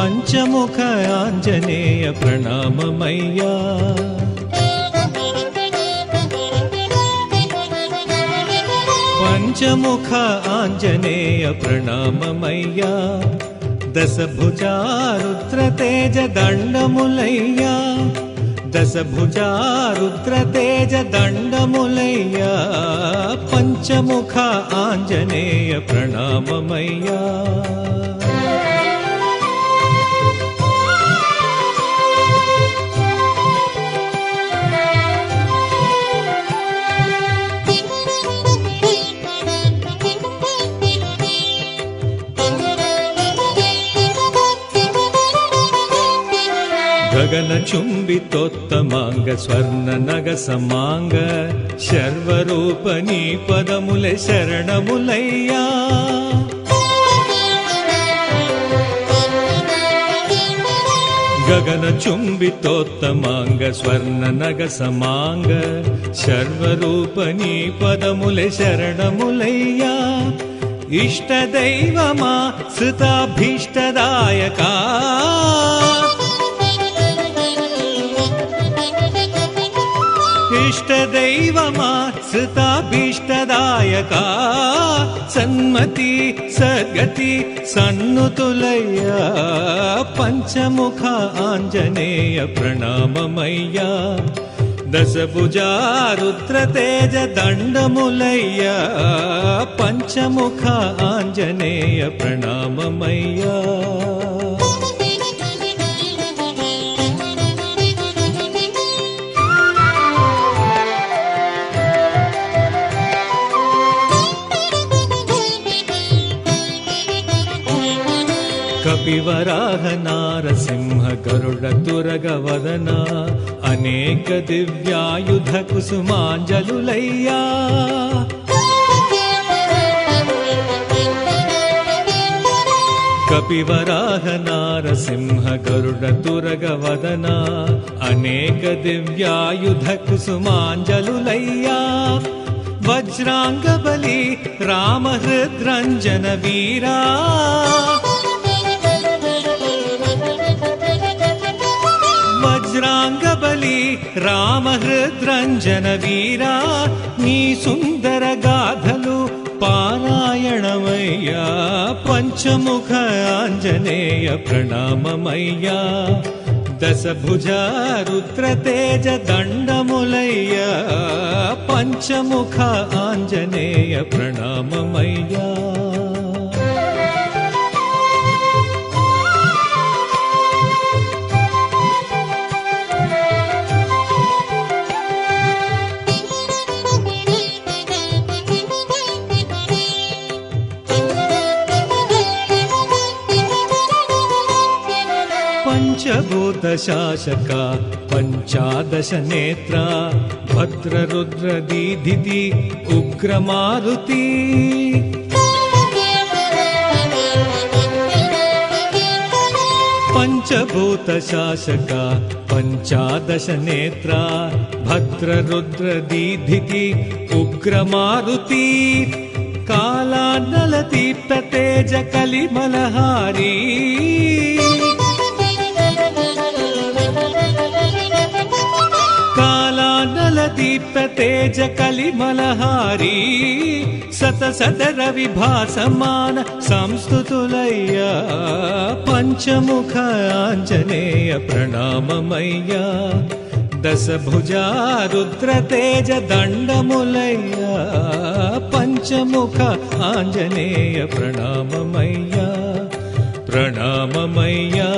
पञ्चमुख आञ्जनेय प्रणाममय्या पञ्चमुख आञ्जनेय ಗಗನ ಚುಂಬಿ ತೋತ್ತಮಾಂಗ ಸ್ವರ್ಣ ನಗ ಸಮಾಂಗ ಶರ್ವರೂಪ ನೀ ಪದಮುಲೆ ಶರಣಮುಲಯ್ಯ ಗಗನ ಚುಂಬಿ ತೋತ್ತಮಾಂಗ ಸ್ವರ್ಣ ನಗ ಸಮಾಂಗ ಶರ್ವರೂಪ ನೀ ಪದಮುಲೆ ಶರಣಮುಲಯ್ಯ ಇಷ್ಟ ದೈವಮ ಸುತಾಭೀಷ್ಟದಾಯಕ श्रुताभीष्टदायका सन्मति सद्गति सन्नुतुलय्या पञ्चमुख आञ्जनेय प्रणममय्या। दशभुजा रुद्रतेज दण्डमुलय्या पञ्चमुख आञ्जनेय प्रणममय्या కపివరాహ నారసింహ గరుడ దురగవదన అనేక దివ్యాయుధ కుసుమాంజలులయ్యా కపివరాహ నారసింహ గరుడ దురగవదన అనేక దివ్యాయుధ కుసుమాంజలులయ్యా వజ్రాంగబలి రామహృద్రంజన వీరా वीरा नी सुन्दर गाधलु पारायणमय्या पञ्चमुख आञ्जनेय प्रणममय्या दशभुजा रुद्रतेज दण्डमुलय्या पञ्चमुख आञ्जनेय प्रणममय्या पञ्चभूतशासका पञ्चादश नेत्रा भद्ररुद्रदीधिति उग्रमारुती। पञ्चभूतशासका पञ्चादश नेत्रा भद्ररुद्रदीधिति उग्रमारुती। कालानलदीप्ततेज कालानलदीप्ततेज कलिमलहारी सत सत संस्तुतुलय्या पञ्चमुख आञ्जनेय प्रणममय्या दशभुजा रुद्रतेज दण्डमुलय्या पञ्चमुख आञ्जनेय प्रणममय्या प्रणममय्या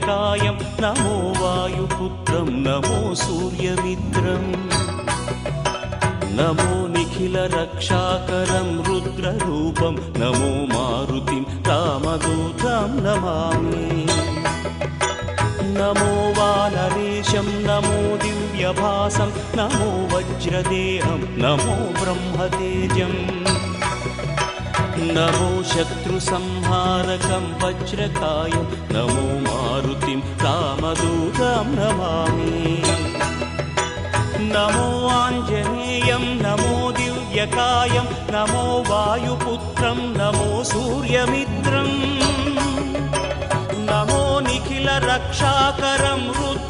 दिव्यकायं नमो वायुपुत्रं नमो सूर्यमित्रम् नमो निखिलरक्षाकरं रुद्ररूपं। नमो मारुतिं रामदूतं नमामि। नमो वानरेशं नमो दिव्य दिव्यभासं। नमो वज्रदेहं नमो ब्रह्मतेजम् नमो शत्रुसंहारकं वज्रकायं नमो मारुतिं रामदूतं नमामि। नमो आञ्जनेयं नमो दिव्यकायं नमो वायुपुत्रं नमो सूर्यमित्रम् नमो निखिलरक्षाकरं रुद्ररूपं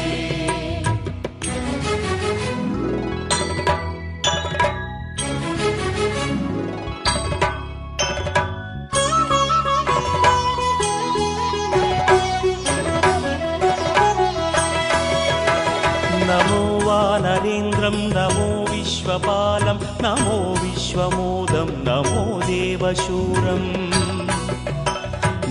नमो विश्वमोदं नमो देवशूरम्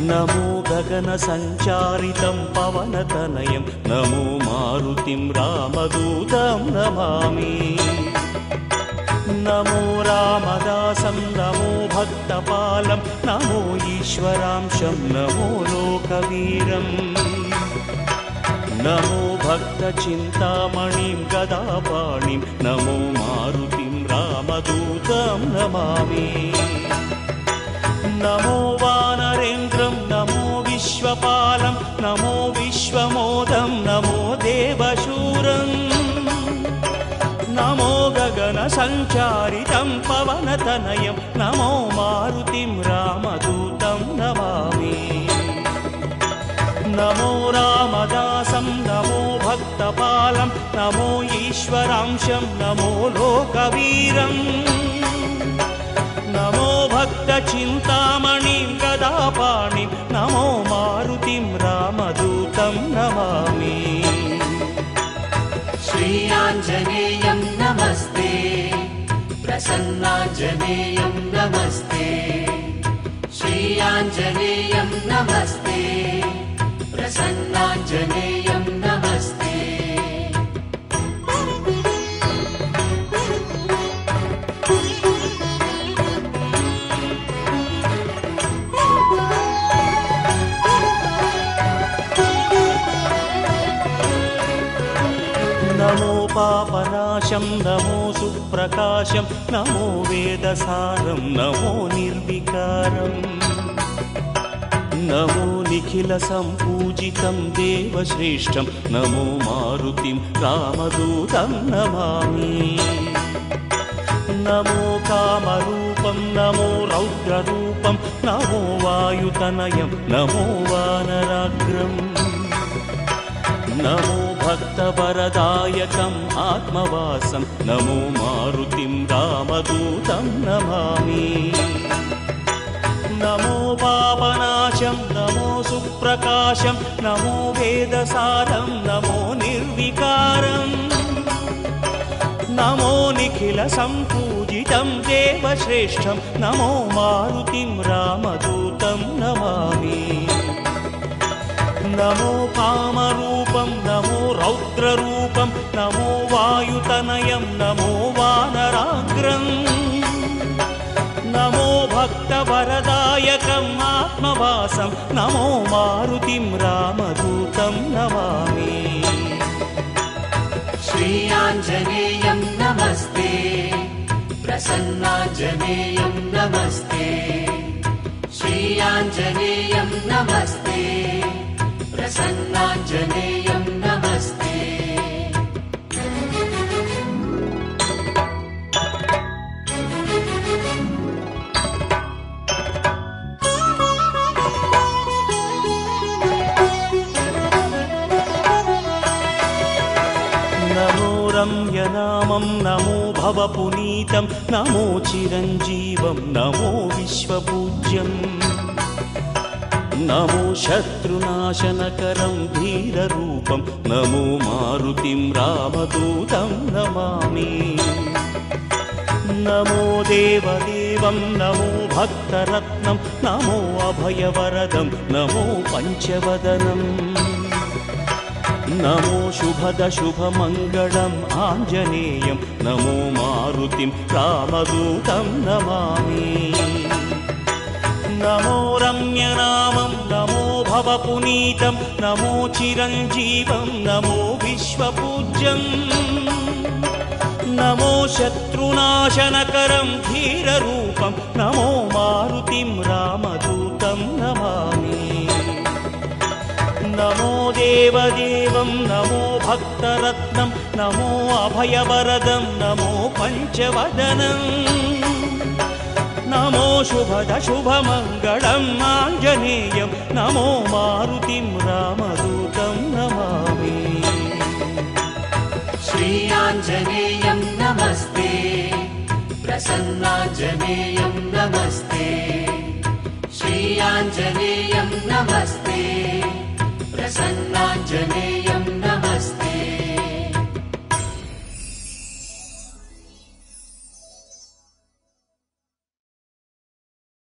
नमो गगनसञ्चारितं पवनतनयं। नमो मारुतिं रामदूतं नमामि। नमो रामदासं नमो भक्तपालं। नमो ईश्वरांशं नमो लोकवीरम् नमो भक्तचिन्तामणिं गदापाणिं नमो मारुतिं रामदूतं नमामि। नमो वानरेन्द्रं नमो विश्वपालं नमो विश्वमोदं नमो देवशूरम् नमो गगनसञ्चारितं पवनतनयं नमो मारुतिं रामदूतं नमो ईश्वरांशं नमो लोकवीरम्। नमो भक्तचिन्तामणिं गदापाणिं नमो मारुतिं रामदूतं नमामि। श्रीयाञ्जनेयं नमस्ते। प्रसन्नाञ्जनेयं नमस्ते। श्रीयाञ्जनेयं नमस्ते पापनाशं नमो सुप्रकाशं नमो वेदसारं नमो निर्विकारम् नमो निखिलसम्पूजितं देवश्रेष्ठं नमो मारुतिं रामदूतं नमामि। नमो कामरूपं नमो रौद्ररूपं नमो वायुतनयं नमो वानराग्रम् नमो भक्तवरदायकम् आत्मवासं नमो मारुतिं रामदूतं नमामि। नमो पापनाशं नमो सुप्रकाशं नमो वेदसारं नमो निर्विकारम्। नमो निखिलसम्पूजितं देवश्रेष्ठं नमो मारुतिं रामदूतं नमामि नमो कामरूपं नमो रौद्ररूपं नमो वायुतनयं नमो वानराग्रम् नमो भक्तवरदायकम् आत्मवासं नमो मारुतिं रामदूतं नमामि। श्रीयाञ्जनेयं नमस्ते प्रसन्नाञ्जनेयं नमस्ते। श्रीयाञ्जनेयं नमस्ते प्रसन्नाञ्जनेयं नमस्ते। नमो नमो भवपुनीतं नमो चिरञ्जीवं नमो विश्वपूज्यम् नमो शत्रुनाशनकरं धीररूपं नमो मारुतिं रामदूतं नमामि। नमो देवदेवं नमो भक्तरत्नं नमो अभयवरदं नमो पञ्चवदनम् नमो शुभदशुभमङ्गलम् आञ्जनेयं नमो मारुतिं रामदूतं नमामि नमो रम्यनामं नमो भवपुनीतं नमो चिरञ्जीवं नमो विश्वपूज्यम् नमो शत्रुनाशनकरं धीररूपं नमो मारुतिं रामदूतं नमामि। नमो देवदेवं नमो भक्तरत्नं नमो अभयवरदं नमो पञ्चवदनम् नमो शुभदशुभमङ्गलम् आञ्जनेयं नमो मारुतिं रामदूतं नमामि। श्रीयाञ्जनेयं नमस्ते। प्रसन्नाञ्जनेयं नमस्ते। श्रीयाञ्जनेयं नमस्ते। प्रसन्नाञ्जनेयं